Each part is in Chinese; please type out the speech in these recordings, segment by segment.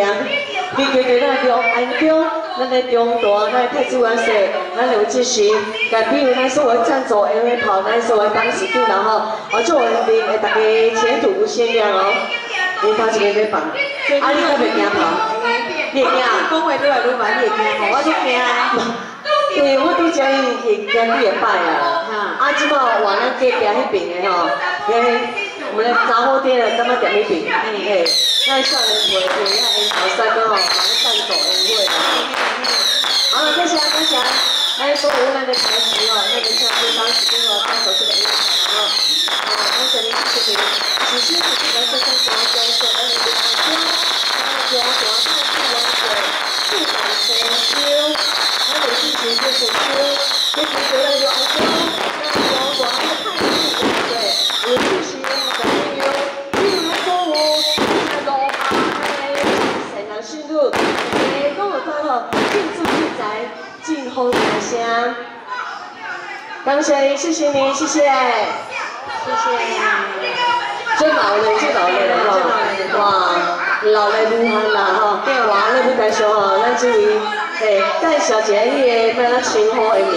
啊真响亮。你叫做咱中安中，咱的中大，咱太子元帅，咱刘志勋，甲比如咱所有赞助下回跑，咱所有当时长人吼，哦，祝愿你大家前途无限量哦。你头一个要放，啊，你敢袂惊跑？你会惊？讲话愈来愈慢，你会惊吼？我就惊啊！因为我拄则已经跟你礼拜啊，啊，即摆往咱隔壁迄边的吼，迄我们的杂货店的，感觉店迄边，嘿，咱少年会会遐烟头帅哥吼，帮咱赞助宴会。好，谢谢。谢谢，来所有咱的台词哦，那个像对方指定哦，当手这个烟头哦，好，感谢您谢谢。您，此时此刻在山上中所有的大家，大家大家太平安水，不敢成就。我们进行这首歌，这首歌叫做《爱感谢，谢谢你，谢谢，谢谢。真老了，真老了，哇，老了厉害啦哈，哇，你不该说哈，那这位。诶，介绍一下你的咩称呼的名？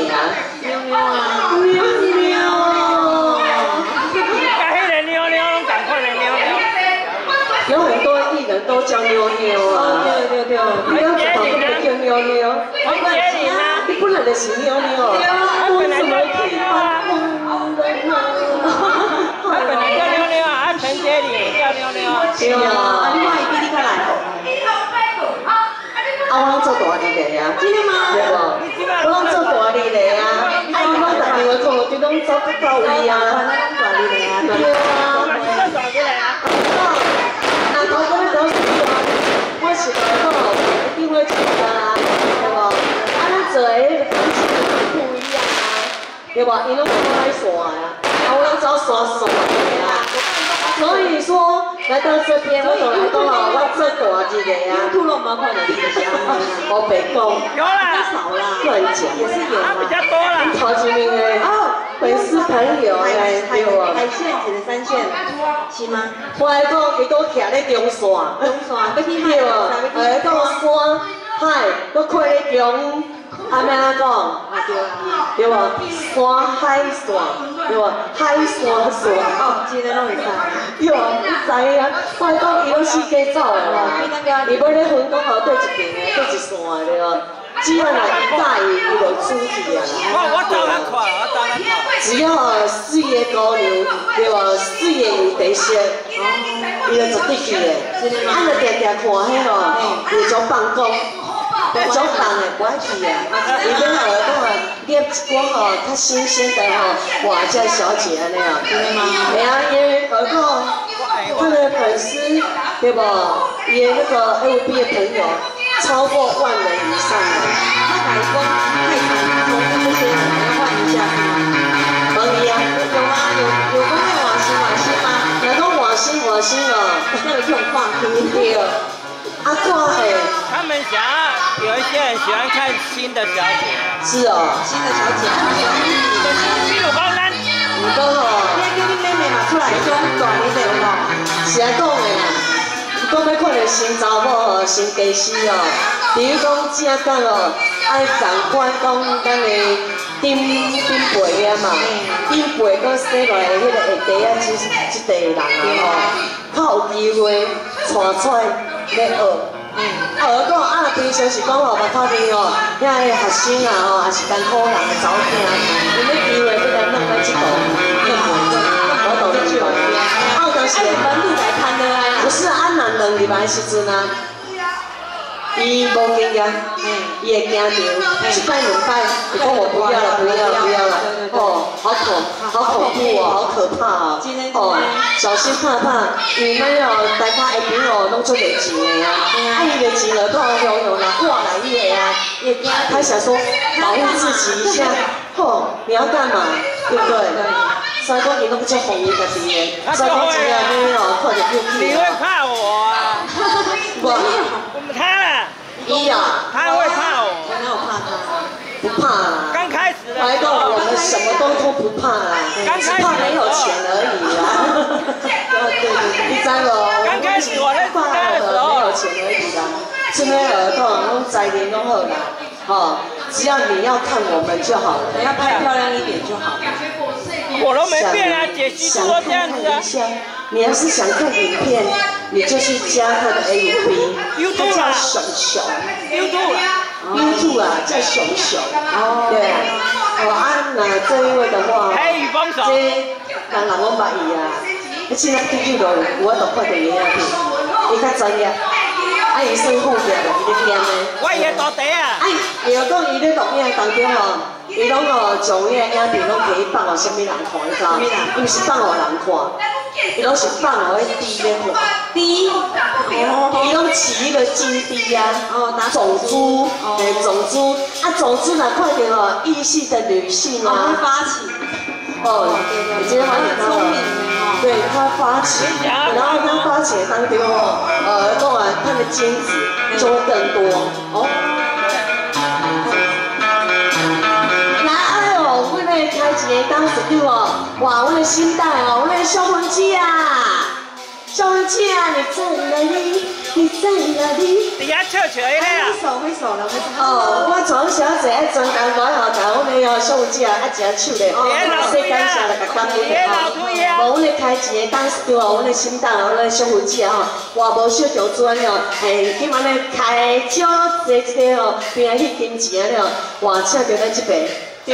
喵喵啊！喵喵哦！甲迄个喵喵拢同款的喵。有很多艺人都叫喵喵啊！对对对，你刚才讲的叫喵喵，王杰林啊！你本来就是喵喵。对啊，我本来就叫喵啊！我本来叫喵喵啊，陈杰林也叫喵喵啊。你看伊比你较来。啊，我做大力的啊，真的吗？对无？我拢做大力的啊，啊，伊拢逐电话讲，就拢做不到位啊。大力的。啊，对啊。我是做大力的。啊。那头哥你都是说，我是讲吼，一定会出啊，对无？啊，咱做的。迄个方式不一样啊，对无？伊拢做来耍啊，啊，我拢走耍耍的。啊。所以说来到这边，我从来讲哦，我做大一个啊。吐了毛看到你的香，我白讲，有啦，少啦，乱讲，也是有他比较多啦。超级名的哦，粉丝朋友哎，对啊。海线一个三线，是吗？我来讲，伊都徛咧中线，中线，要去对啊，来到山海，都开咧中。阿咩啊讲？对无？山海线，对无？海山线。哦，真的拢会知。对啊，你知啊？我讲伊拢四界走的啦，伊要咧分讲好对一边的，对一线的对无？只要若伊介意，伊就出去啊我我走较快，我走较快。只要事业高牛，对无？事业有地色，伊就绝对去的。啊，就定定看迄吼，有种放 工。种重的不爱去啊！伊讲吼，讲啊，捏一寡吼较新鲜的吼，哇，这小姐安尼啊，真的吗？对啊，因为何况他的粉丝对不？也那个 FB 的朋友超过万人以上的。他改工太换一下。可以啊，有吗，有有公会网新网新吗？哪个网新网新哦？那个用放听对。啊，挂诶。他们想要有一些人喜欢看新的小姐。是哦。新的小姐。比如讲咱，唔讲吼。你叫你妹妹嘛出来讲大你的有无？是安讲的啦。讲要看到新查某哦，新家私哦。比如讲正讲哦，爱同款讲咱的顶顶辈啊嘛，顶辈搁生落来迄个下底啊，即即代人啊吼，较有机会传出来要学。嗯，学讲啊，平常是讲吼，嘛打电哦，遐个学生啊哦，也是艰苦人的走囝，有咩机会不来弄来即度？我懂你讲。啊，有当时门路来看的啊。不是啊，男人入来时阵啊。伊无经验，伊会惊着，一摆两摆，伊讲我不要了，不要了，不要了，哦，好恐，好恐怖哦，好可怕。哦，哦，小心怕怕，因为哦，大家下边哦，拢做袂钱的啊，啊，伊个钱了，都用用啦挂来伊个啊，也惊，他想说保护自己一下，吼，你要干嘛，对不对？所以讲伊拢做红衣家己的，所以讲钱啊，你哦，快点就去。你会怕我啊？我，他。伊啊，他会怕我，我哪有怕他？不怕啦。刚开始的来到我们什么都都不怕啦，只怕没有钱而已啦。对对对，第三个，刚开始我认识怕他的时候没有钱而已啦。这边耳朵拢在年拢好啦，哦，只要你要看我们就好了。要拍漂亮一点就好。我都没变啊，解析度都这样子啊。你要是想看影片，你就去加他的 APP，它叫熊熊。YouTube 啊，，YouTube 啊叫熊熊。哦，对，哦啊，那这一位的话，黑羽丰手，这人人我捌伊啊，你现在 QQ 都我都看到伊影片，伊较专业，啊伊算好着的，伊咧念的。我也都得啊。哎，有讲伊咧录影当中哦，伊拢哦将伊个影片拢可以放互什么人看，你知道？伊毋是放互人看，伊拢是放落去猪咧看。第一，伊拢饲迄个金猪啊，哦拿种猪，诶，种猪，啊，种猪若看到哦异性的女性啊，发起，哦，你今天晚很聪明的哦。对他发起，然后他发起的当中哦，呃，当然他的金子就会更多哦。当时对哦，哇，我的心带哦，我的小魂机啊，小魂机啊，你在哪里？你在哪里？底下笑笑的挥啊，手挥手了，挥手。哦，我从小姐爱装工我吼，甲阮的哦小姐啊，爱食手咧，哦，世感谢来甲感恩的吼。无，阮咧开一个当时对哦，阮的心脏哦，阮的小姐啊吼，活无小条砖哦，嘿，今晚咧开少这这个哦，边仔迄金钱了，哇，请到咱这边。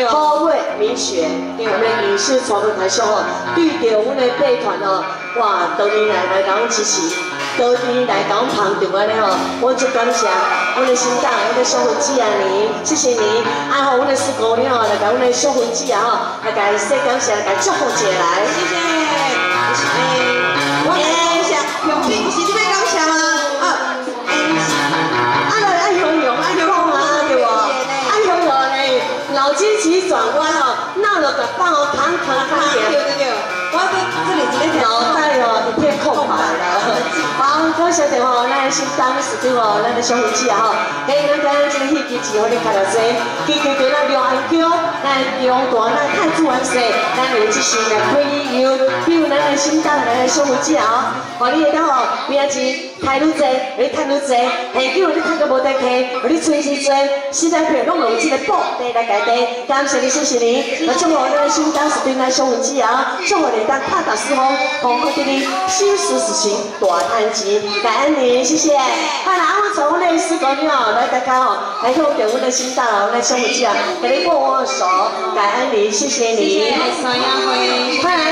好味米雪，我们的影视传媒台说哦，对着阮的备团哦，哇，多年来来甲阮支持，多年来甲阮捧场安尼哦，我就感谢阮的心脏，阮的小粉子啊你，谢谢你，啊好，阮的四姑娘哦，来甲阮的小粉子啊吼，来甲伊说感谢，来甲祝福起来。谢谢。哎，我来一下，永斌是这边刚下筋急转弯哦，闹了个放哦，扛扛扛点。对对对，我这这里直接脑袋哦一片空白了。好，多谢电话，咱的新当时对哦，咱的小伙计啊吼，嘿，咱今日这个戏剧之后咧开到这，基于对咱龙安桥，咱中大咱太子湾市，咱有一项的开游，比如咱的新当咱的小伙计啊，哦，你会当吼名钱开愈济，你赚愈济，嘿，叫你赚个无得开，你存时多，时代票拢有这个宝地来改地，感谢你，谢谢你，那祝福咱的新当时对咱小伙计啊，祝福你当踏踏实风，红红的你，心事事情大赚钱，感恩你，谢谢。好啦，我从阮的四姑娘来大家哦，来向给阮的新大佬，咱小伙计啊，给你握握手，感恩你，谢谢你。谢谢，三亚会。快来。